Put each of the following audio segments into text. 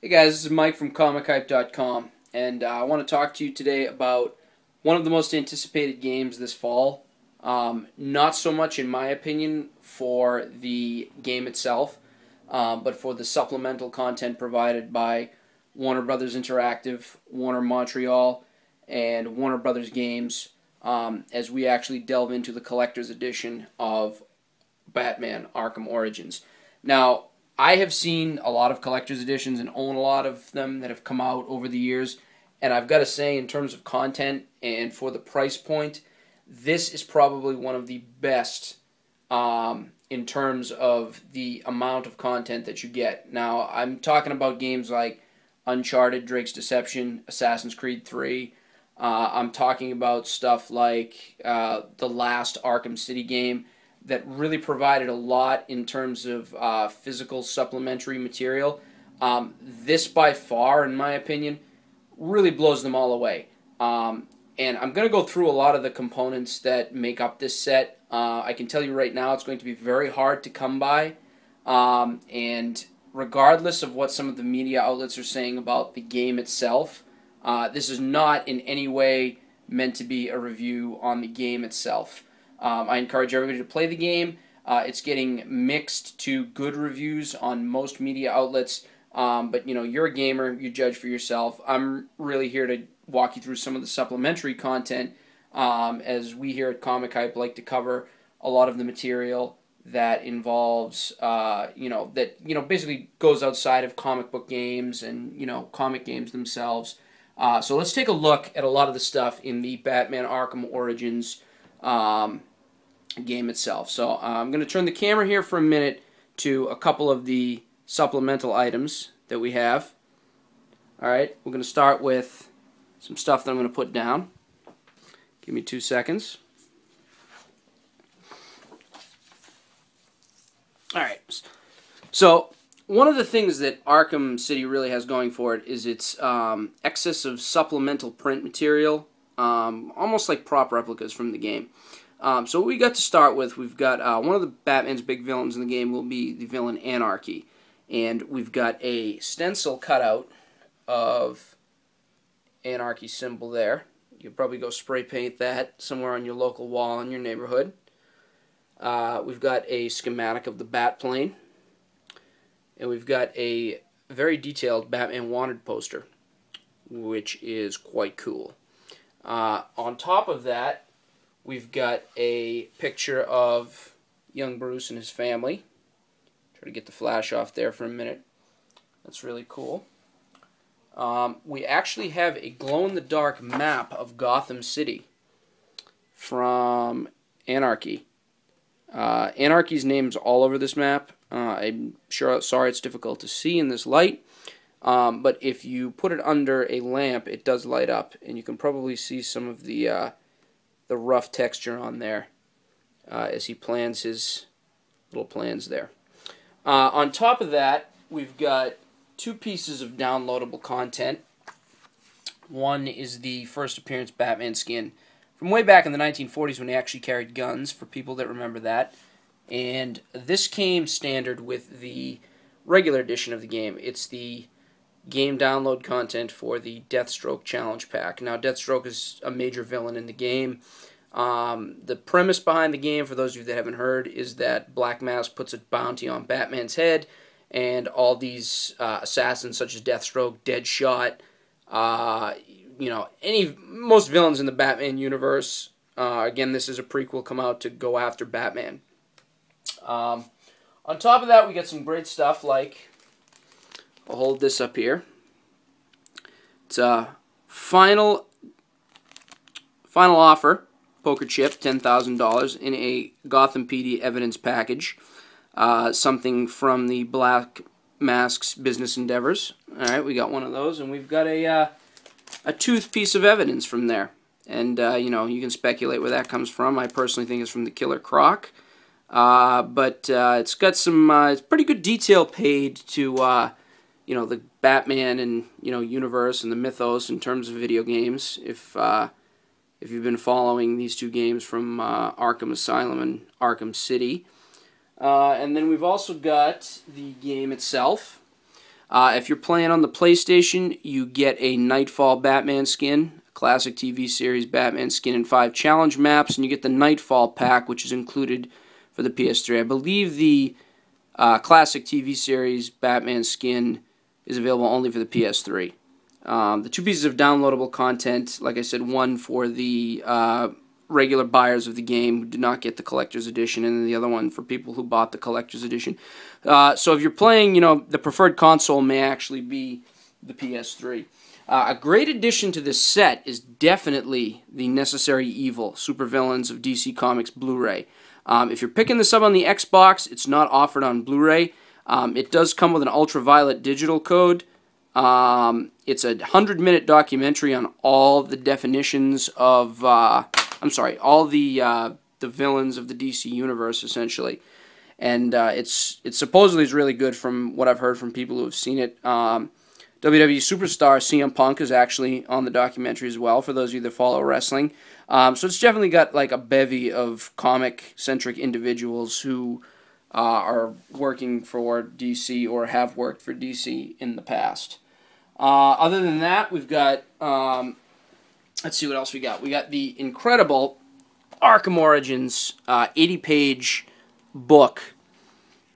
Hey guys, this is Mike from ComicHype.com, and uh, I want to talk to you today about one of the most anticipated games this fall. Um, not so much, in my opinion, for the game itself, um, but for the supplemental content provided by Warner Brothers Interactive, Warner Montreal, and Warner Brothers Games um, as we actually delve into the collector's edition of Batman Arkham Origins. Now, I have seen a lot of collector's editions and own a lot of them that have come out over the years, and I've got to say, in terms of content and for the price point, this is probably one of the best um, in terms of the amount of content that you get. Now, I'm talking about games like Uncharted, Drake's Deception, Assassin's Creed 3. Uh, I'm talking about stuff like uh, the last Arkham City game that really provided a lot in terms of uh, physical supplementary material. Um, this, by far, in my opinion, really blows them all away. Um, and I'm going to go through a lot of the components that make up this set. Uh, I can tell you right now it's going to be very hard to come by. Um, and regardless of what some of the media outlets are saying about the game itself, uh, this is not in any way meant to be a review on the game itself. Um, I encourage everybody to play the game. Uh, it's getting mixed to good reviews on most media outlets. Um, but you know, you're a gamer, you judge for yourself. I'm really here to walk you through some of the supplementary content, um, as we here at Comic Hype like to cover a lot of the material that involves, uh, you know, that you know basically goes outside of comic book games and you know comic games themselves. Uh, so let's take a look at a lot of the stuff in the Batman Arkham Origins um, game itself. So uh, I'm going to turn the camera here for a minute to a couple of the supplemental items that we have. Alright, we're going to start with some stuff that I'm going to put down. Give me two seconds. Alright, so one of the things that Arkham City really has going for it is its um, excess of supplemental print material, um, almost like prop replicas from the game. Um, so what we got to start with, we've got uh, one of the Batman's big villains in the game will be the villain Anarchy. And we've got a stencil cutout of Anarchy symbol there. You will probably go spray paint that somewhere on your local wall in your neighborhood. Uh, we've got a schematic of the bat plane. And we've got a very detailed Batman Wanted poster, which is quite cool. Uh, on top of that, We've got a picture of young Bruce and his family. Try to get the flash off there for a minute. That's really cool. Um, we actually have a glow-in-the-dark map of Gotham City from Anarchy. Uh, Anarchy's name's all over this map. Uh, I'm sure, sorry it's difficult to see in this light, um, but if you put it under a lamp, it does light up, and you can probably see some of the uh, the rough texture on there uh, as he plans his little plans there. Uh, on top of that, we've got two pieces of downloadable content. One is the first appearance Batman skin from way back in the 1940s when he actually carried guns, for people that remember that. And this came standard with the regular edition of the game. It's the game download content for the Deathstroke Challenge Pack. Now, Deathstroke is a major villain in the game. Um, the premise behind the game, for those of you that haven't heard, is that Black Mask puts a bounty on Batman's head, and all these uh, assassins, such as Deathstroke, Deadshot, uh, you know, any most villains in the Batman universe. Uh, again, this is a prequel come out to go after Batman. Um, on top of that, we get some great stuff like I'll hold this up here. It's a final final offer poker chip, $10,000 in a Gotham PD evidence package. Uh, something from the Black Mask's business endeavors. All right, we got one of those, and we've got a uh, a tooth piece of evidence from there. And uh, you know, you can speculate where that comes from. I personally think it's from the Killer Croc, uh, but uh, it's got some uh, it's pretty good detail paid to you know the Batman and you know universe and the mythos in terms of video games. If uh, if you've been following these two games from uh, Arkham Asylum and Arkham City, uh, and then we've also got the game itself. Uh, if you're playing on the PlayStation, you get a Nightfall Batman skin, classic TV series Batman skin, and five challenge maps, and you get the Nightfall pack, which is included for the PS3. I believe the uh, classic TV series Batman skin is available only for the PS3. Um, the two pieces of downloadable content, like I said, one for the uh, regular buyers of the game who did not get the collector's edition, and then the other one for people who bought the collector's edition. Uh, so if you're playing, you know, the preferred console may actually be the PS3. Uh, a great addition to this set is definitely the Necessary Evil Supervillains of DC Comics Blu-ray. Um, if you're picking this up on the Xbox, it's not offered on Blu-ray. Um, it does come with an ultraviolet digital code. Um, it's a 100 minute documentary on all the definitions of, uh, I'm sorry, all the, uh, the villains of the DC universe, essentially. And uh, it's, it supposedly is really good from what I've heard from people who have seen it. Um, WWE superstar CM Punk is actually on the documentary as well, for those of you that follow wrestling. Um, so it's definitely got like a bevy of comic centric individuals who uh, are working for DC or have worked for DC in the past. Uh, other than that, we've got, um, let's see what else we got. We got the incredible Arkham Origins uh, 80 page book.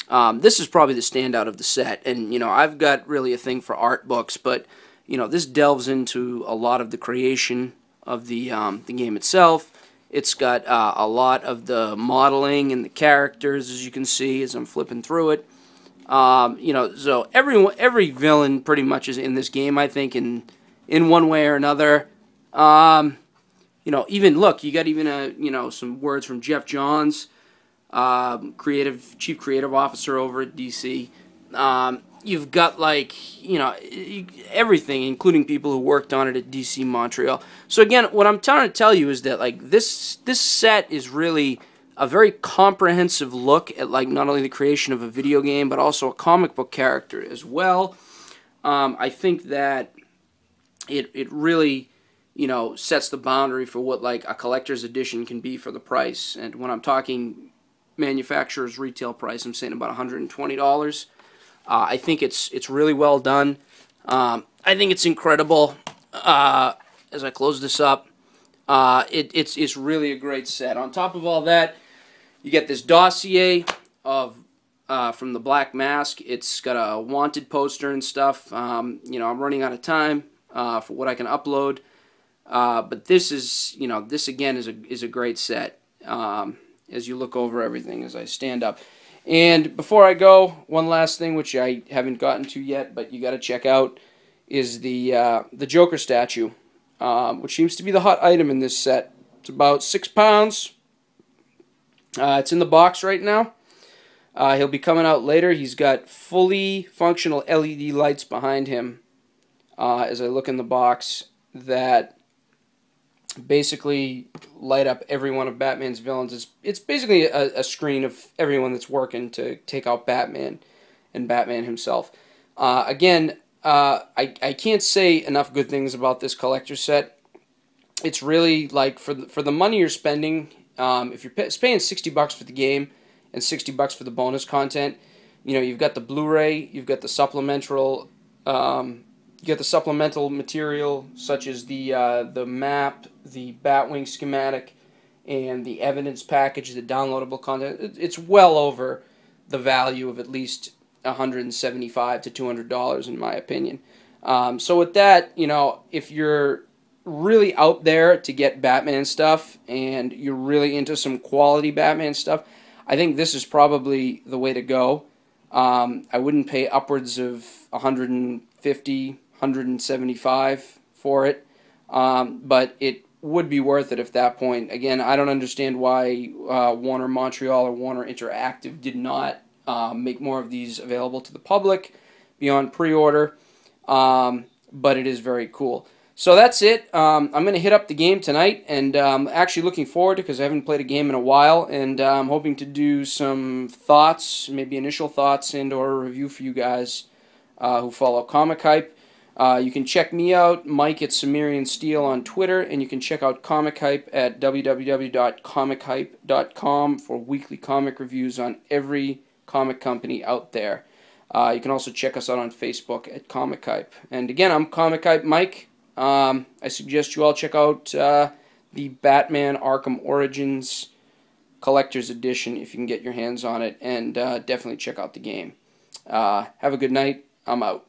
Um, this is probably the standout of the set. And, you know, I've got really a thing for art books, but, you know, this delves into a lot of the creation of the, um, the game itself. It's got uh, a lot of the modeling and the characters, as you can see as I'm flipping through it. Um, you know, so every every villain pretty much is in this game. I think in in one way or another. Um, you know, even look, you got even a you know some words from Geoff Johns, um, creative chief creative officer over at DC. Um, you've got like you know everything, including people who worked on it at DC Montreal. So again, what I'm trying to tell you is that like this this set is really a very comprehensive look at like not only the creation of a video game but also a comic book character as well. Um, I think that it it really you know sets the boundary for what like a collector's edition can be for the price. And when I'm talking manufacturer's retail price, I'm saying about $120. Uh, I think it's it's really well done. Um, I think it's incredible. Uh, as I close this up, uh, it, it's it's really a great set. On top of all that, you get this dossier of uh, from the Black Mask. It's got a wanted poster and stuff. Um, you know, I'm running out of time uh, for what I can upload. Uh, but this is, you know, this again is a is a great set. Um, as you look over everything as I stand up. And before I go, one last thing which I haven't gotten to yet, but you got to check out, is the uh, the Joker statue, um, which seems to be the hot item in this set. It's about six pounds. Uh, it's in the box right now. Uh, he'll be coming out later. He's got fully functional LED lights behind him uh, as I look in the box that basically light up every one of Batman's villains. It's, it's basically a, a screen of everyone that's working to take out Batman and Batman himself. Uh, again, uh, I, I can't say enough good things about this collector set. It's really like for the, for the money you're spending, um, if you're paying 60 bucks for the game and 60 bucks for the bonus content, you know, you've got the Blu-ray, you've got the supplemental, um, you get the supplemental material such as the uh, the map, the Batwing schematic, and the evidence package, the downloadable content. It's well over the value of at least 175 to 200 dollars, in my opinion. Um, so with that, you know, if you're really out there to get Batman stuff and you're really into some quality Batman stuff, I think this is probably the way to go. Um, I wouldn't pay upwards of 150, 175 for it, um, but it would be worth it at that point. Again, I don't understand why uh, Warner Montreal or Warner Interactive did not uh, make more of these available to the public beyond pre-order, um, but it is very cool. So that's it. Um, I'm going to hit up the game tonight, and um, actually looking forward to because I haven't played a game in a while, and uh, I'm hoping to do some thoughts, maybe initial thoughts, and or a review for you guys uh, who follow Comic Hype. Uh, you can check me out, Mike at Sumerian Steel on Twitter, and you can check out Comic Hype at www.comichype.com for weekly comic reviews on every comic company out there. Uh, you can also check us out on Facebook at Comic Hype. And again, I'm Comic Hype Mike. Um, I suggest you all check out uh, the Batman Arkham Origins Collector's Edition if you can get your hands on it, and uh, definitely check out the game. Uh, have a good night. I'm out.